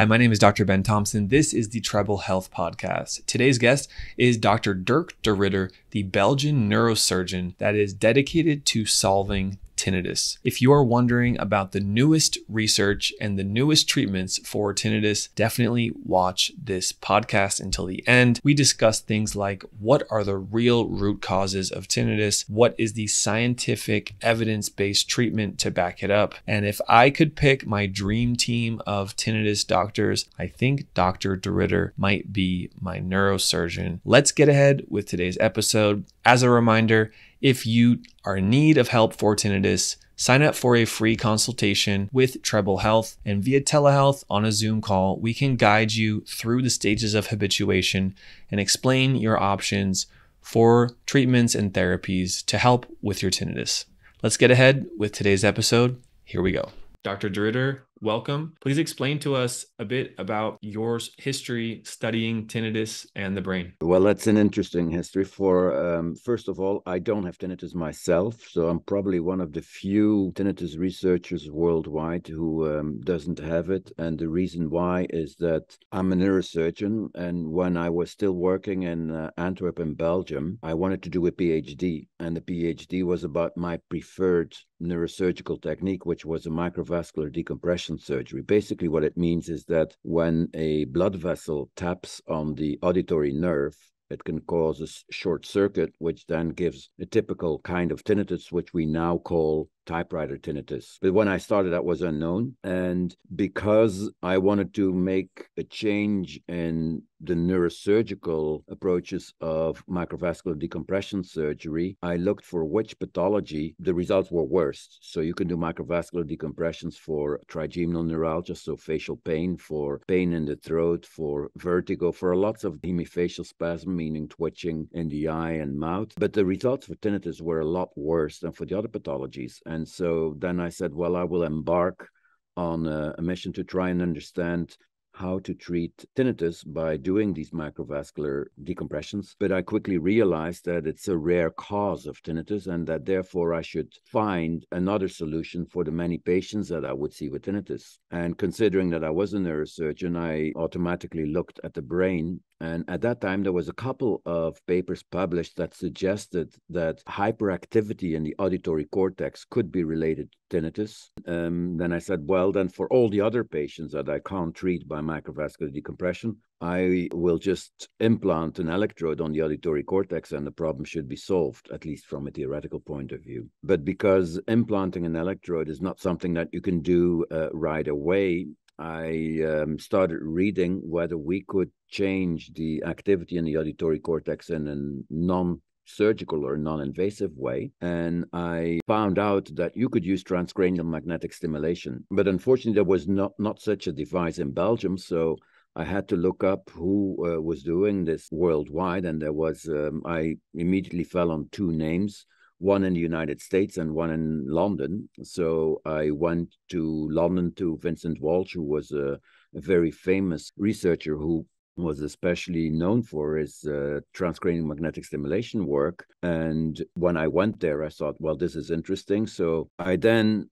Hi, my name is Dr. Ben Thompson. This is the Treble Health Podcast. Today's guest is Dr. Dirk de Ridder, the Belgian neurosurgeon that is dedicated to solving tinnitus. If you are wondering about the newest research and the newest treatments for tinnitus, definitely watch this podcast until the end. We discuss things like what are the real root causes of tinnitus, what is the scientific evidence based treatment to back it up. And if I could pick my dream team of tinnitus doctors, I think Dr. de Ridder might be my neurosurgeon. Let's get ahead with today's episode. As a reminder, if you are in need of help for tinnitus, sign up for a free consultation with Treble Health, and via telehealth on a Zoom call, we can guide you through the stages of habituation and explain your options for treatments and therapies to help with your tinnitus. Let's get ahead with today's episode. Here we go. Dr. de Ridder, welcome. Please explain to us a bit about your history studying tinnitus and the brain. Well, that's an interesting history. For um, first of all, I don't have tinnitus myself, so I'm probably one of the few tinnitus researchers worldwide who um, doesn't have it. And the reason why is that I'm a neurosurgeon, and when I was still working in uh, Antwerp in Belgium, I wanted to do a PhD, and the PhD was about my preferred neurosurgical technique, which was a microvascular decompression surgery. Basically, what it means is that when a blood vessel taps on the auditory nerve, it can cause a short circuit, which then gives a typical kind of tinnitus, which we now call typewriter tinnitus. But when I started, that was unknown. And because I wanted to make a change in the neurosurgical approaches of microvascular decompression surgery, I looked for which pathology the results were worst. So you can do microvascular decompressions for trigeminal neuralgia, so facial pain, for pain in the throat, for vertigo, for a lots of hemifacial spasm, meaning twitching in the eye and mouth. But the results for tinnitus were a lot worse than for the other pathologies. And so then I said, well, I will embark on a, a mission to try and understand how to treat tinnitus by doing these microvascular decompressions. But I quickly realized that it's a rare cause of tinnitus and that therefore I should find another solution for the many patients that I would see with tinnitus. And considering that I was a neurosurgeon, I automatically looked at the brain and at that time, there was a couple of papers published that suggested that hyperactivity in the auditory cortex could be related to tinnitus. Um, then I said, well, then for all the other patients that I can't treat by microvascular decompression, I will just implant an electrode on the auditory cortex and the problem should be solved, at least from a theoretical point of view. But because implanting an electrode is not something that you can do uh, right away, I um, started reading whether we could change the activity in the auditory cortex in a non surgical or non-invasive way. And i found out that you could use transcranial magnetic stimulation. But unfortunately there was not not such a device in belgium. So I had to look up who uh, was doing this worldwide, and there was. Um, I immediately fell on two names one in the United States and one in London. So I went to London to Vincent Walsh, who was a, a very famous researcher who was especially known for his uh, transcranial magnetic stimulation work. And when I went there, I thought, well, this is interesting. So I then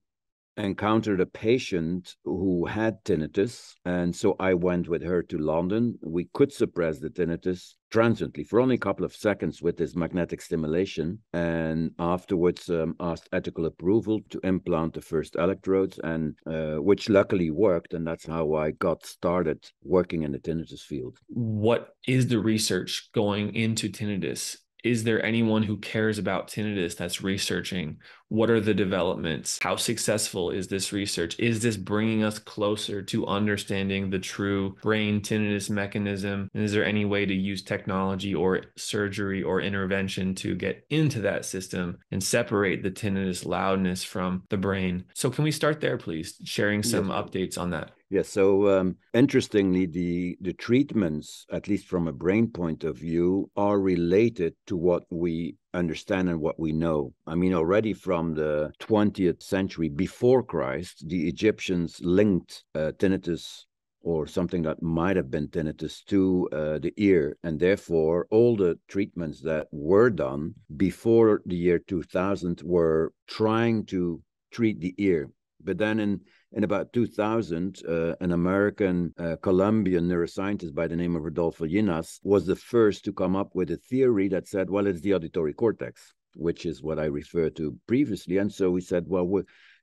encountered a patient who had tinnitus. And so I went with her to London. We could suppress the tinnitus transiently for only a couple of seconds with this magnetic stimulation. And afterwards, um, asked ethical approval to implant the first electrodes, and uh, which luckily worked. And that's how I got started working in the tinnitus field. What is the research going into tinnitus? is there anyone who cares about tinnitus that's researching what are the developments? How successful is this research? Is this bringing us closer to understanding the true brain tinnitus mechanism? And is there any way to use technology or surgery or intervention to get into that system and separate the tinnitus loudness from the brain? So can we start there please? Sharing some yes. updates on that. Yes. So um, interestingly, the the treatments, at least from a brain point of view, are related to what we understand and what we know. I mean, already from the 20th century before Christ, the Egyptians linked uh, tinnitus or something that might have been tinnitus to uh, the ear. And therefore, all the treatments that were done before the year 2000 were trying to treat the ear. But then in in about 2000, uh, an American uh, Colombian neuroscientist by the name of Rodolfo Llinás was the first to come up with a theory that said, well, it's the auditory cortex, which is what I referred to previously. And so we said, well,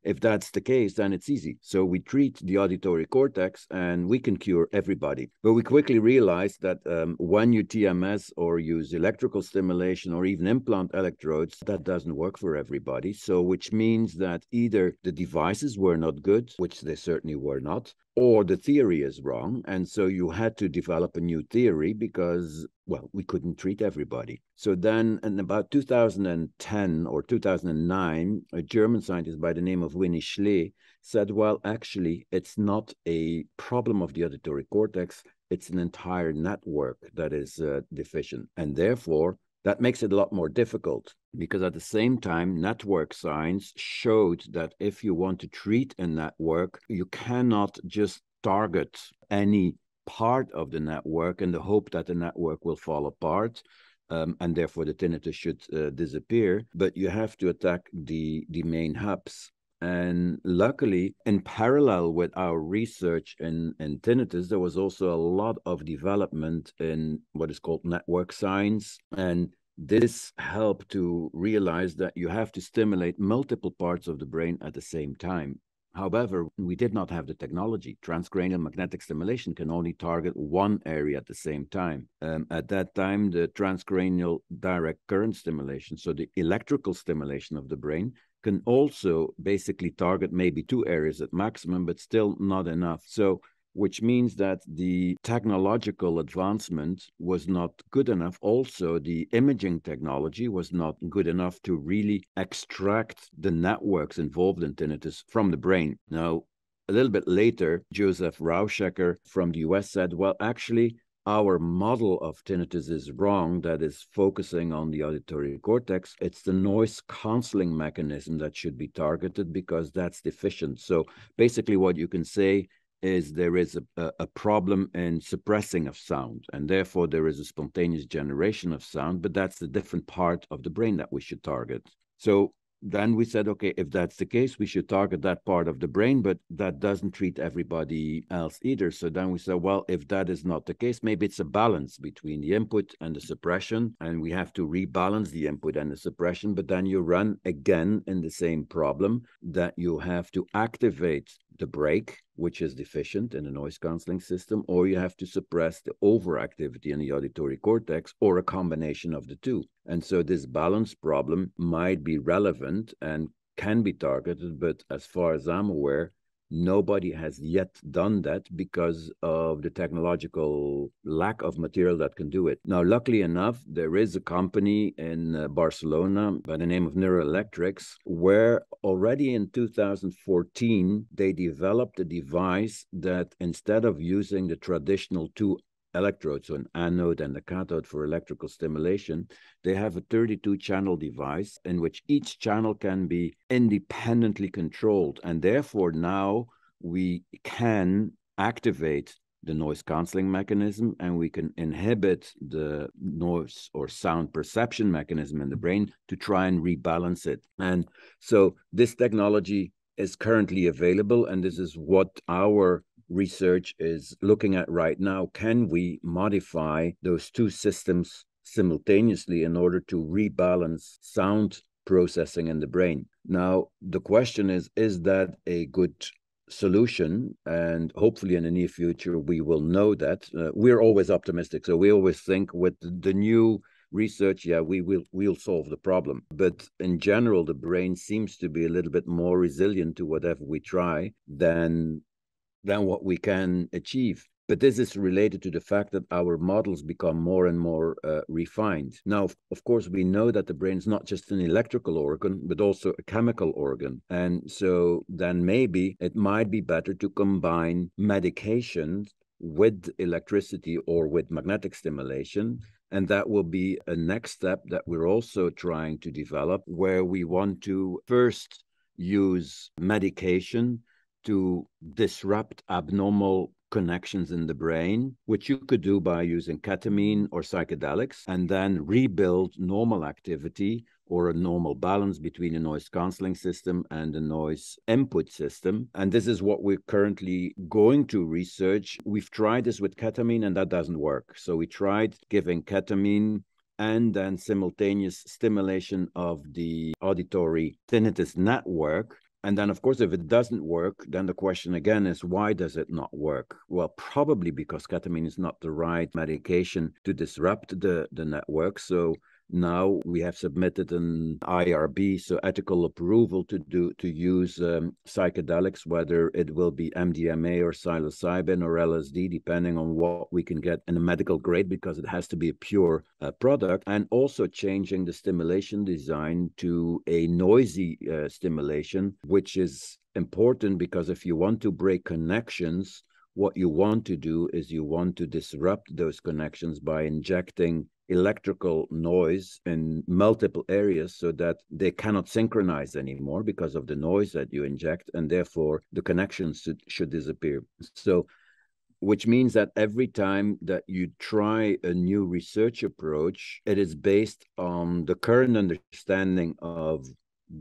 if that's the case, then it's easy. So we treat the auditory cortex and we can cure everybody. But we quickly realized that um, when you TMS or use electrical stimulation or even implant electrodes, that doesn't work for everybody. So, which means that either the devices were not good, which they certainly were not, or the theory is wrong. And so you had to develop a new theory because, well, we couldn't treat everybody. So then, in about 2010 or 2009, a German scientist by the name of Winnie Schlee said, well, actually, it's not a problem of the auditory cortex, it's an entire network that is uh, deficient. And therefore, that makes it a lot more difficult because at the same time, network science showed that if you want to treat a network, you cannot just target any part of the network in the hope that the network will fall apart. Um, and therefore the tinnitus should uh, disappear. But you have to attack the the main hubs. And luckily, in parallel with our research in, in tinnitus, there was also a lot of development in what is called network science. And this helped to realize that you have to stimulate multiple parts of the brain at the same time. However, we did not have the technology. Transcranial magnetic stimulation can only target one area at the same time. Um, at that time, the transcranial direct current stimulation, so the electrical stimulation of the brain, can also basically target maybe two areas at maximum, but still not enough. So which means that the technological advancement was not good enough. Also, the imaging technology was not good enough to really extract the networks involved in tinnitus from the brain. Now, a little bit later, Joseph Rauschecker from the US said, well, actually, our model of tinnitus is wrong, that is focusing on the auditory cortex. It's the noise canceling mechanism that should be targeted because that's deficient. So basically, what you can say is there is a, a problem in suppressing of sound, and therefore there is a spontaneous generation of sound, but that's a different part of the brain that we should target. So then we said, okay, if that's the case, we should target that part of the brain, but that doesn't treat everybody else either. So then we said, well, if that is not the case, maybe it's a balance between the input and the suppression, and we have to rebalance the input and the suppression. But then you run again in the same problem that you have to activate the brake, which is deficient in the noise canceling system, or you have to suppress the overactivity in the auditory cortex, or a combination of the two. And so this balance problem might be relevant and can be targeted, but as far as I'm aware, Nobody has yet done that because of the technological lack of material that can do it. Now, luckily enough, there is a company in uh, Barcelona by the name of Neuroelectrics where already in 2014 they developed a device that instead of using the traditional two electrodes, so an anode and a cathode for electrical stimulation, they have a 32 channel device in which each channel can be independently controlled. And therefore, now we can activate the noise canceling mechanism and we can inhibit the noise or sound perception mechanism in the brain to try and rebalance it. And so this technology is currently available, and this is what our research is looking at right now. Can we modify those two systems simultaneously in order to rebalance sound processing in the brain? Now, the question is is that a good solution and hopefully in the near future we will know that uh, we're always optimistic so we always think with the new research yeah we will we'll solve the problem but in general the brain seems to be a little bit more resilient to whatever we try than than what we can achieve. But this is related to the fact that our models become more and more uh, refined. Now, of course, we know that the brain is not just an electrical organ, but also a chemical organ. And so then maybe it might be better to combine medications with electricity or with magnetic stimulation. And that will be a next step that we're also trying to develop, where we want to first use medication to disrupt abnormal connections in the brain, which you could do by using ketamine or psychedelics, and then rebuild normal activity or a normal balance between a noise cancelling system and a noise input system. And this is what we're currently going to research. We've tried this with ketamine and that doesn't work. So we tried giving ketamine and then simultaneous stimulation of the auditory tinnitus network. And then, of course, if it doesn't work, then the question again is why does it not work? Well, probably because ketamine is not the right medication to disrupt the, the network. So now we have submitted an IRB, so ethical approval to do to use um, psychedelics, whether it will be MDMA or psilocybin or LSD, depending on what we can get in a medical grade, because it has to be a pure uh, product, and also changing the stimulation design to a noisy uh, stimulation, which is important because if you want to break connections what you want to do is you want to disrupt those connections by injecting electrical noise in multiple areas so that they cannot synchronize anymore because of the noise that you inject and therefore the connections should, should disappear. So which means that every time that you try a new research approach it is based on the current understanding of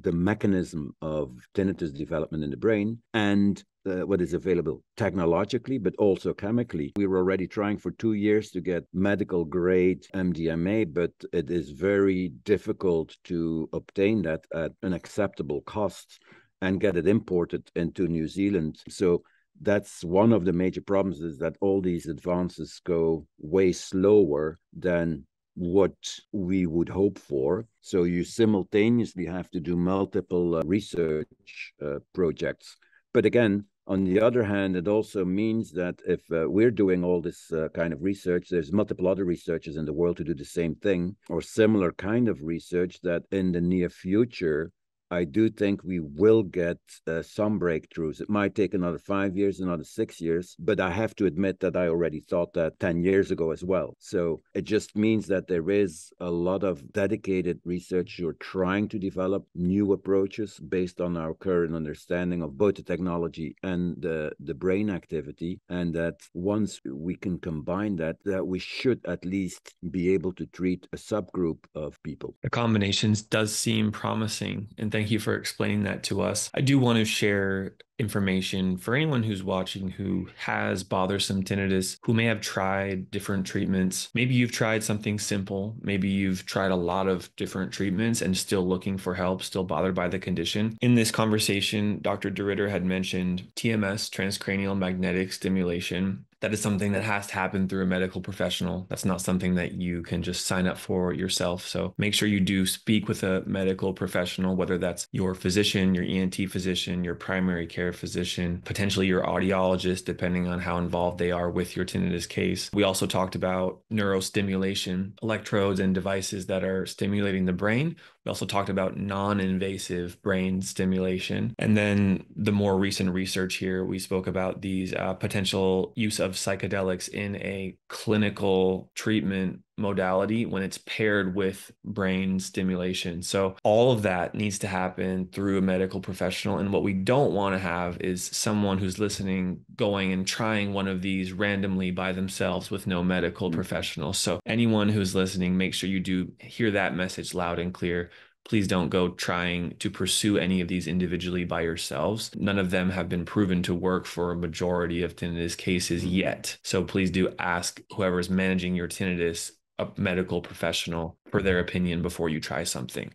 the mechanism of tinnitus development in the brain and uh, what is available technologically, but also chemically. We were already trying for two years to get medical grade MDMA, but it is very difficult to obtain that at an acceptable cost and get it imported into New Zealand. So that's one of the major problems is that all these advances go way slower than what we would hope for. So you simultaneously have to do multiple uh, research uh, projects. But again, on the other hand, it also means that if uh, we're doing all this uh, kind of research, there's multiple other researchers in the world to do the same thing or similar kind of research that in the near future I do think we will get uh, some breakthroughs. It might take another five years, another six years, but I have to admit that I already thought that 10 years ago as well. So it just means that there is a lot of dedicated research who are trying to develop new approaches based on our current understanding of both the technology and the, the brain activity. And that once we can combine that, that we should at least be able to treat a subgroup of people. The combinations does seem promising. And thank you for explaining that to us. I do want to share information for anyone who's watching who has bothersome tinnitus, who may have tried different treatments. Maybe you've tried something simple. Maybe you've tried a lot of different treatments and still looking for help, still bothered by the condition. In this conversation, Dr. De Ridder had mentioned TMS, transcranial magnetic stimulation, that is something that has to happen through a medical professional. That's not something that you can just sign up for yourself. So make sure you do speak with a medical professional, whether that's your physician, your ENT physician, your primary care physician, potentially your audiologist, depending on how involved they are with your tinnitus case. We also talked about neurostimulation, electrodes and devices that are stimulating the brain we also talked about non invasive brain stimulation. And then the more recent research here, we spoke about these uh, potential use of psychedelics in a clinical treatment modality when it's paired with brain stimulation. So all of that needs to happen through a medical professional. And what we don't want to have is someone who's listening going and trying one of these randomly by themselves with no medical mm-hmm. professional. So anyone who's listening, make sure you do hear that message loud and clear please don't go trying to pursue any of these individually by yourselves. None of them have been proven to work for a majority of tinnitus cases mm-hmm. yet. So please do ask whoever is managing your tinnitus a medical professional for their opinion before you try something.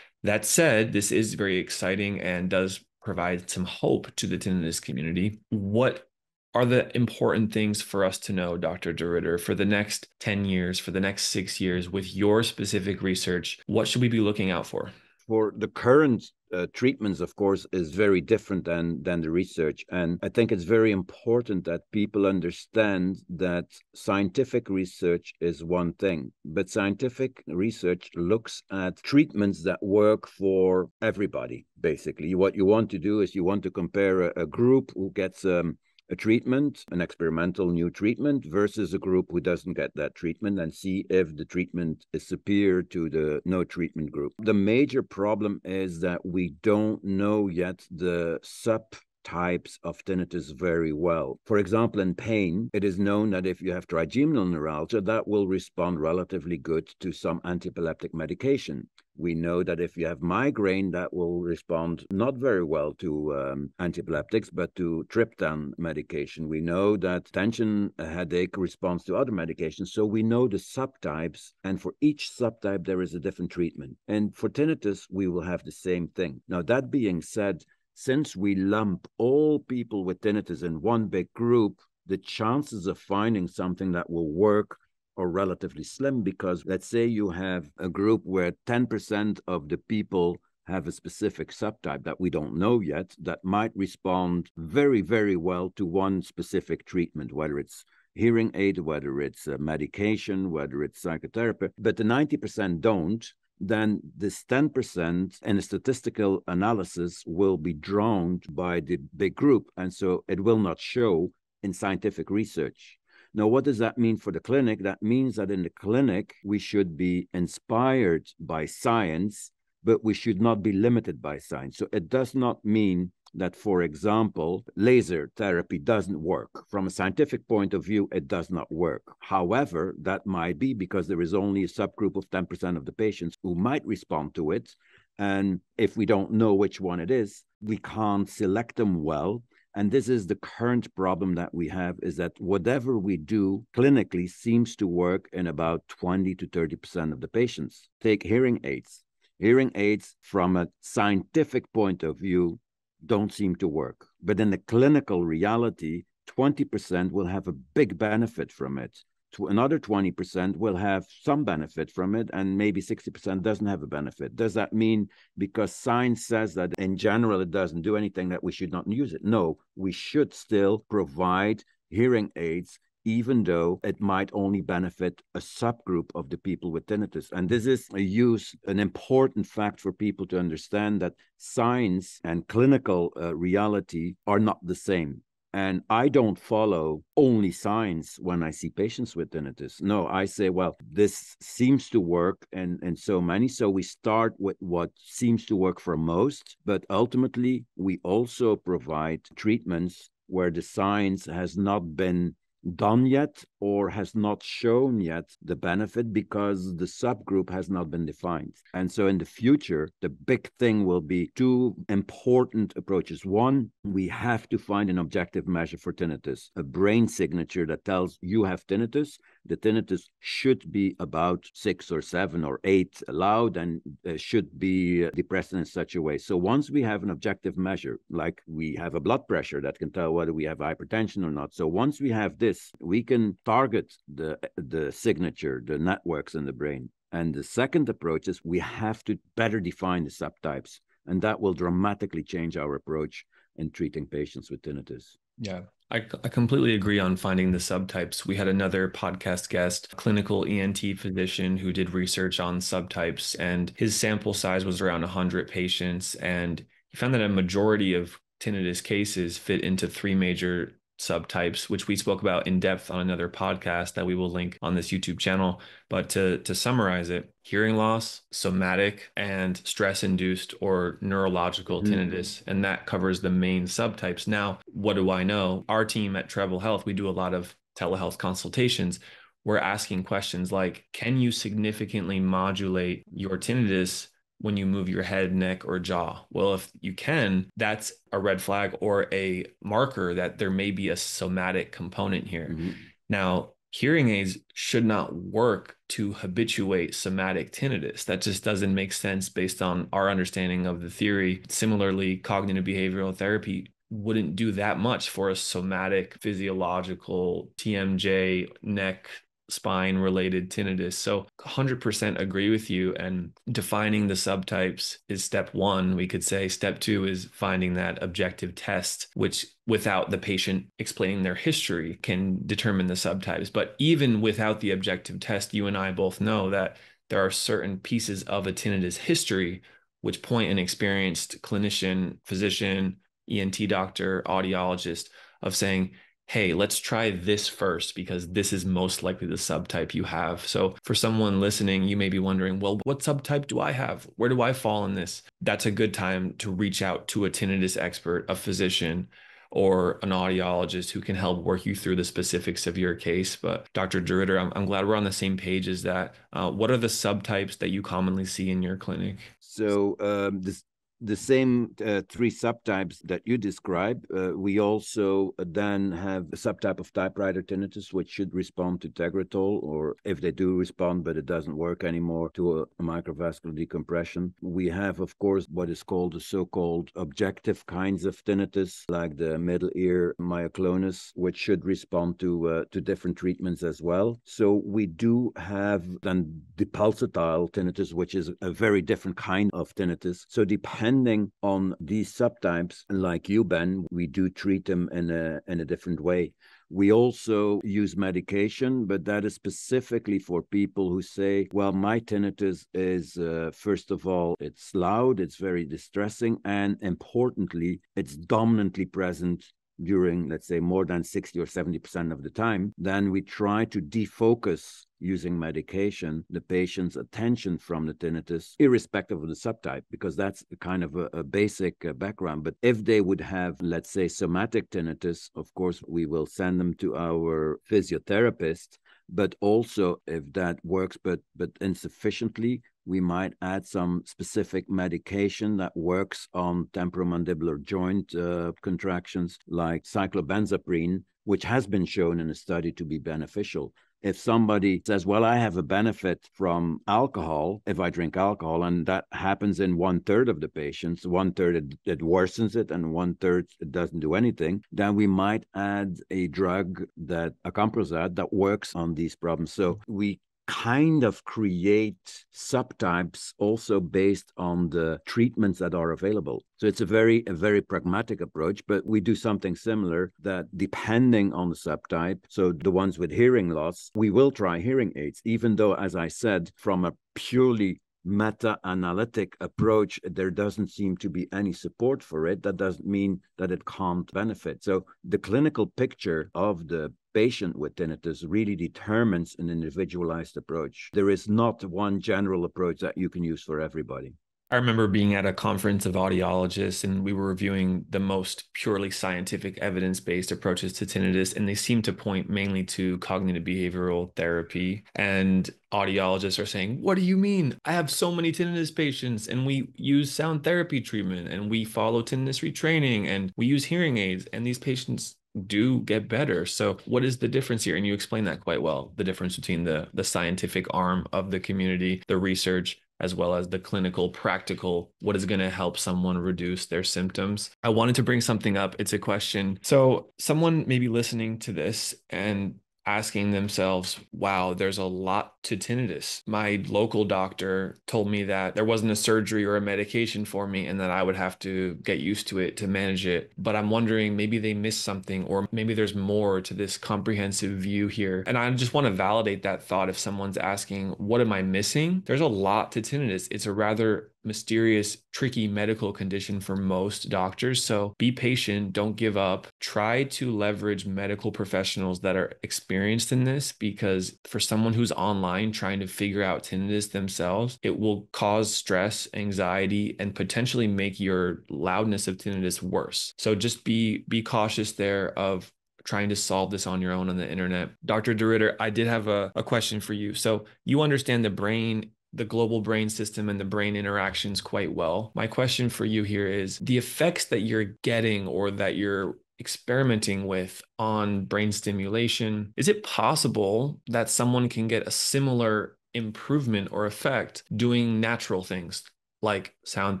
That said, this is very exciting and does provide some hope to the tinnitus community. What are the important things for us to know, Dr. De Ridder, for the next 10 years, for the next six years with your specific research? What should we be looking out for? For the current uh, treatments, of course, is very different than than the research, and I think it's very important that people understand that scientific research is one thing, but scientific research looks at treatments that work for everybody. Basically, what you want to do is you want to compare a, a group who gets um, a treatment, an experimental new treatment, versus a group who doesn't get that treatment and see if the treatment is superior to the no treatment group. The major problem is that we don't know yet the sub types of tinnitus very well. For example, in pain, it is known that if you have trigeminal neuralgia, that will respond relatively good to some antiepileptic medication. We know that if you have migraine, that will respond not very well to um, antiepileptics, but to triptan medication. We know that tension headache responds to other medications. So we know the subtypes, and for each subtype, there is a different treatment. And for tinnitus, we will have the same thing. Now, that being said, since we lump all people with tinnitus in one big group, the chances of finding something that will work are relatively slim because let's say you have a group where 10% of the people have a specific subtype that we don't know yet that might respond very, very well to one specific treatment, whether it's hearing aid, whether it's uh, medication, whether it's psychotherapy, but the 90% don't, then this 10% in a statistical analysis will be drowned by the big group. And so it will not show in scientific research. Now, what does that mean for the clinic? That means that in the clinic, we should be inspired by science, but we should not be limited by science. So it does not mean that, for example, laser therapy doesn't work. From a scientific point of view, it does not work. However, that might be because there is only a subgroup of 10% of the patients who might respond to it. And if we don't know which one it is, we can't select them well and this is the current problem that we have is that whatever we do clinically seems to work in about 20 to 30% of the patients. Take hearing aids. Hearing aids, from a scientific point of view, don't seem to work. But in the clinical reality, 20% will have a big benefit from it another 20% will have some benefit from it and maybe 60% doesn't have a benefit does that mean because science says that in general it doesn't do anything that we should not use it no we should still provide hearing aids even though it might only benefit a subgroup of the people with tinnitus. And this is a use, an important fact for people to understand that science and clinical uh, reality are not the same. And I don't follow only signs when I see patients with tinnitus. No, I say, well, this seems to work and, and so many. So we start with what seems to work for most, but ultimately we also provide treatments where the science has not been done yet or has not shown yet the benefit because the subgroup has not been defined. And so in the future, the big thing will be two important approaches. One, we have to find an objective measure for tinnitus, a brain signature that tells you have tinnitus. The tinnitus should be about six or seven or eight loud and uh, should be depressed in such a way. So once we have an objective measure, like we have a blood pressure that can tell whether we have hypertension or not. So once we have this, we can target the, the signature, the networks in the brain. And the second approach is we have to better define the subtypes, and that will dramatically change our approach in treating patients with tinnitus. Yeah, I, I completely agree on finding the subtypes. We had another podcast guest, clinical ENT physician who did research on subtypes, and his sample size was around 100 patients. And he found that a majority of tinnitus cases fit into three major subtypes, which we spoke about in depth on another podcast that we will link on this YouTube channel. But to, to summarize it, hearing loss, somatic, and stress induced or neurological mm-hmm. tinnitus. And that covers the main subtypes. Now, what do I know? Our team at Treble Health, we do a lot of telehealth consultations. We're asking questions like Can you significantly modulate your tinnitus when you move your head, neck, or jaw? Well, if you can, that's a red flag or a marker that there may be a somatic component here. Mm-hmm. Now, hearing aids should not work to habituate somatic tinnitus. That just doesn't make sense based on our understanding of the theory. Similarly, cognitive behavioral therapy wouldn't do that much for a somatic physiological TMJ neck spine related tinnitus. So 100% agree with you. And defining the subtypes is step one. We could say step two is finding that objective test, which without the patient explaining their history can determine the subtypes. But even without the objective test, you and I both know that there are certain pieces of a tinnitus history which point an experienced clinician, physician, ENT doctor, audiologist of saying, hey, let's try this first because this is most likely the subtype you have. So for someone listening, you may be wondering, well, what subtype do I have? Where do I fall in this? That's a good time to reach out to a tinnitus expert, a physician, or an audiologist who can help work you through the specifics of your case. But Dr. De Ridder, I'm, I'm glad we're on the same page. as that uh, what are the subtypes that you commonly see in your clinic? So um, this the same uh, three subtypes that you describe, uh, we also then have a subtype of typewriter tinnitus, which should respond to Tegretol, or if they do respond, but it doesn't work anymore, to a, a microvascular decompression. We have, of course, what is called the so-called objective kinds of tinnitus, like the middle ear myoclonus, which should respond to uh, to different treatments as well. So we do have then the pulsatile tinnitus, which is a very different kind of tinnitus. So depending depending on these subtypes, like you, Ben, we do treat them in a in a different way. We also use medication, but that is specifically for people who say, well, my tinnitus is, uh, first of all, it's loud, it's very distressing, and importantly, it's dominantly present during, let's say, more than 60 or 70% of the time, then we try to defocus using medication the patient's attention from the tinnitus, irrespective of the subtype, because that's kind of a, a basic uh, background. But if they would have, let's say, somatic tinnitus, of course, we will send them to our physiotherapist. But also, if that works, but but insufficiently, we might add some specific medication that works on temporomandibular joint uh, contractions, like cyclobenzaprine, which has been shown in a study to be beneficial. If somebody says, Well, I have a benefit from alcohol if I drink alcohol, and that happens in one third of the patients, one third it, it worsens it, and one third it doesn't do anything, then we might add a drug that accompanies that that works on these problems. So we kind of create subtypes also based on the treatments that are available. So it's a very a very pragmatic approach, but we do something similar that depending on the subtype, so the ones with hearing loss, we will try hearing aids even though as I said from a purely meta analytic approach, there doesn't seem to be any support for it. That doesn't mean that it can't benefit. So, the clinical picture of the patient with tinnitus really determines an individualized approach. There is not one general approach that you can use for everybody. I remember being at a conference of audiologists and we were reviewing the most purely scientific evidence based approaches to tinnitus. And they seem to point mainly to cognitive behavioral therapy. And audiologists are saying, What do you mean? I have so many tinnitus patients and we use sound therapy treatment and we follow tinnitus retraining and we use hearing aids. And these patients do get better. So what is the difference here? And you explain that quite well, the difference between the the scientific arm of the community, the research as well as the clinical, practical, what is going to help someone reduce their symptoms. I wanted to bring something up. It's a question. So, someone may be listening to this and asking themselves, wow, there's a lot to tinnitus. My local doctor told me that there wasn't a surgery or a medication for me and that I would have to get used to it to manage it. But I'm wondering maybe they missed something or maybe there's more to this comprehensive view here. And I just want to validate that thought if someone's asking, what am I missing? There's a lot to tinnitus. It's a rather mysterious, tricky medical condition for most doctors. So be patient, don't give up. Try to leverage medical professionals that are experienced in this because for someone who's online trying to figure out tinnitus themselves, it will cause stress, anxiety, and potentially make your loudness of tinnitus worse. So just be be cautious there of trying to solve this on your own on the internet. Dr. De Ridder, I did have a, a question for you. So you understand the brain the global brain system and the brain interactions quite well. My question for you here is the effects that you're getting or that you're experimenting with on brain stimulation, is it possible that someone can get a similar improvement or effect doing natural things like sound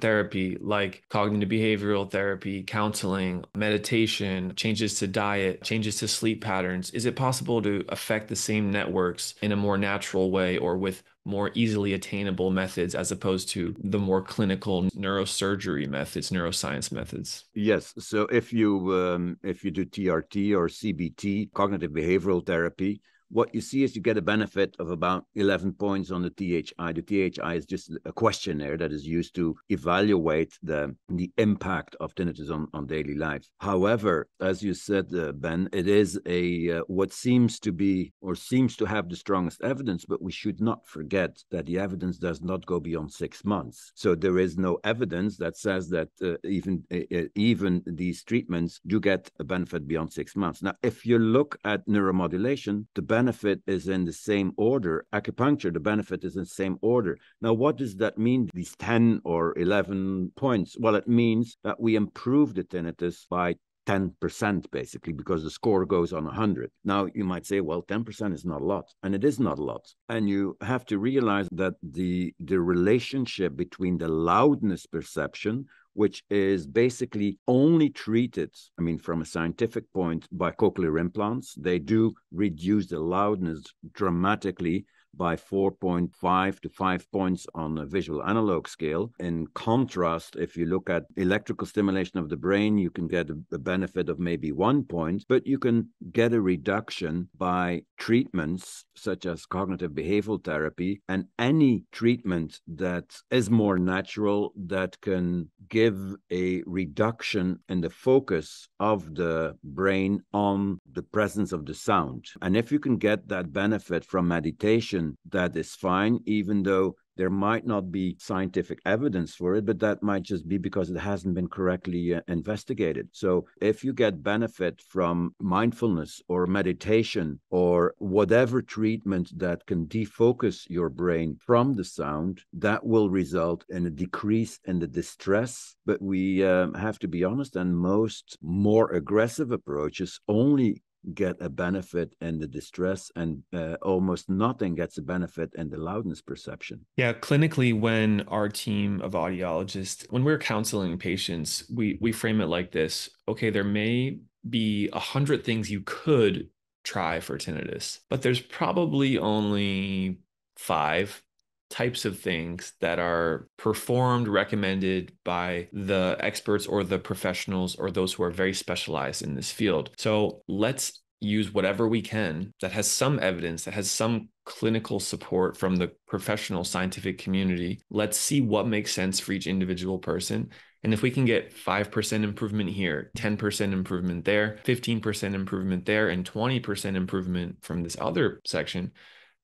therapy, like cognitive behavioral therapy, counseling, meditation, changes to diet, changes to sleep patterns? Is it possible to affect the same networks in a more natural way or with more easily attainable methods as opposed to the more clinical neurosurgery methods, neuroscience methods? Yes. So if you um, if you do TRT or CBT, cognitive behavioral therapy, what you see is you get a benefit of about 11 points on the THI. The THI is just a questionnaire that is used to evaluate the, the impact of tinnitus on, on daily life. However, as you said, uh, Ben, it is a uh, what seems to be or seems to have the strongest evidence, but we should not forget that the evidence does not go beyond six months. So there is no evidence that says that uh, even uh, even these treatments do get a benefit beyond six months. Now, if you look at neuromodulation, the benefit is in the same order. Acupuncture, the benefit is in the same order. Now, what does that mean? These 10 or 11 points? Well, it means that we improve the tinnitus by 10% basically because the score goes on 100. Now you might say well 10% is not a lot and it is not a lot. And you have to realize that the the relationship between the loudness perception which is basically only treated, I mean, from a scientific point by cochlear implants. They do reduce the loudness dramatically by 4.5 to 5 points on a visual analog scale. In contrast, if you look at electrical stimulation of the brain, you can get a, benefit of maybe one point, but you can get a reduction by treatments such as cognitive behavioral therapy and any treatment that is more natural that can give a reduction in the focus of the brain on the presence of the sound. And if you can get that benefit from meditation, that is fine, even though there might not be scientific evidence for it, but that might just be because it hasn't been correctly uh, investigated. So, if you get benefit from mindfulness or meditation or whatever treatment that can defocus your brain from the sound, that will result in a decrease in the distress. But we um, have to be honest, and most more aggressive approaches only get a benefit in the distress and uh, almost nothing gets a benefit in the loudness perception. Yeah clinically when our team of audiologists when we're counseling patients we we frame it like this. Okay there may be a hundred things you could try for tinnitus but there's probably only five types of things that are performed, recommended by the experts or the professionals or those who are very specialized in this field. So let's use whatever we can that has some evidence, that has some clinical support from the professional scientific community. Let's see what makes sense for each individual person. And if we can get 5% improvement here, 10% improvement there, 15% improvement there, and 20% improvement from this other section,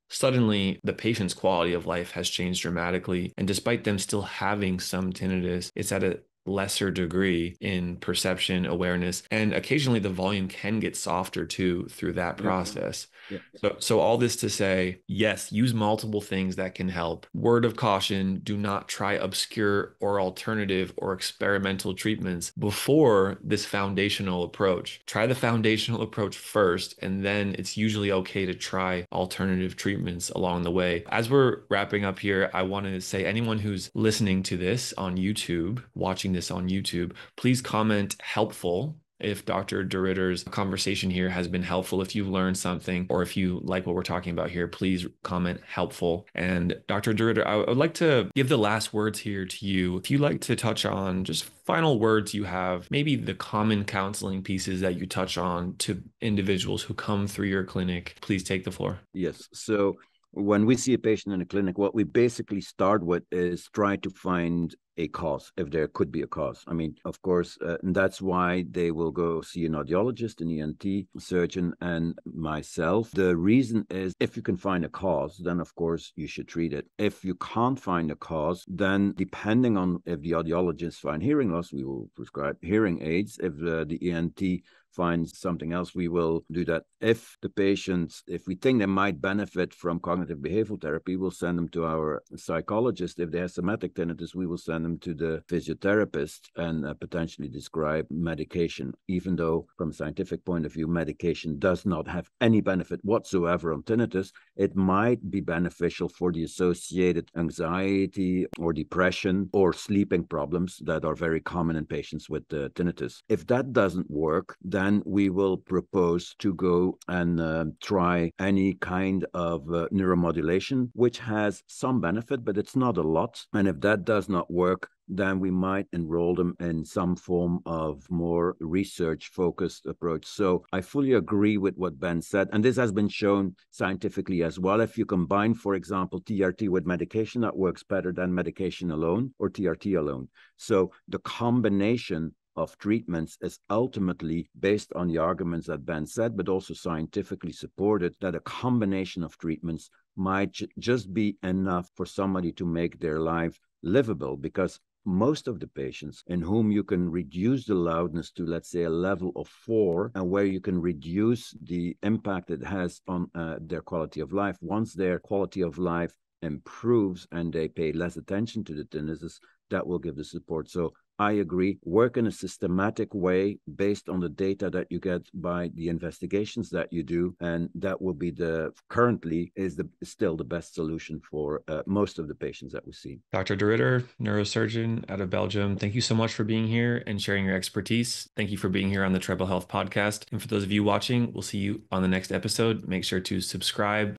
Suddenly, the patient's quality of life has changed dramatically. And despite them still having some tinnitus, it's at a lesser degree in perception awareness and occasionally the volume can get softer too through that process. Yeah. so so all this to say yes use multiple things that can help. Word of caution do not try obscure or alternative or experimental treatments before this foundational approach. Try the foundational approach first and then it's usually okay to try alternative treatments along the way. As we're wrapping up here i want to say anyone who's listening to this on youtube watching this on YouTube, please comment helpful if Dr. DeRidder's conversation here has been helpful, if you've learned something, or if you like what we're talking about here, please comment helpful. And Dr. DeRidder, I would like to give the last words here to you. If you'd like to touch on just final words you have, maybe the common counseling pieces that you touch on to individuals who come through your clinic, please take the floor. Yes. So when we see a patient in a clinic, what we basically start with is try to find a cause, if there could be a cause. I mean, of course, uh, that's why they will go see an audiologist, an ENT surgeon, and myself. The reason is if you can find a cause, then of course you should treat it. If you can't find a cause, then depending on if the audiologist find hearing loss, we will prescribe hearing aids. If uh, the ENT find something else, we will do that. If the patients, if we think they might benefit from cognitive behavioral therapy, we'll send them to our psychologist. If they have somatic tinnitus, we will send them to the physiotherapist and uh, potentially describe medication. Even though, from a scientific point of view, medication does not have any benefit whatsoever on tinnitus, it might be beneficial for the associated anxiety or depression or sleeping problems that are very common in patients with uh, tinnitus. If that doesn't work, then we will propose to go and uh, try any kind of uh, neuromodulation, which has some benefit, but it's not a lot. And if that does not work, then we might enroll them in some form of more research focused approach. So I fully agree with what Ben said. And this has been shown scientifically as well. If you combine, for example, TRT with medication, that works better than medication alone or TRT alone. So the combination of treatments is ultimately based on the arguments that Ben said, but also scientifically supported that a combination of treatments might just be enough for somebody to make their life livable because most of the patients in whom you can reduce the loudness to, let's say, a level of four, and where you can reduce the impact it has on uh, their quality of life, once their quality of life improves and they pay less attention to the tinnitus, that will give the support. So I agree. Work in a systematic way based on the data that you get by the investigations that you do, and that will be the currently is the still the best solution for uh, most of the patients that we see. Dr. De Ridder, neurosurgeon out of Belgium, thank you so much for being here and sharing your expertise. Thank you for being here on the Treble Health podcast. And for those of you watching, we'll see you on the next episode. Make sure to subscribe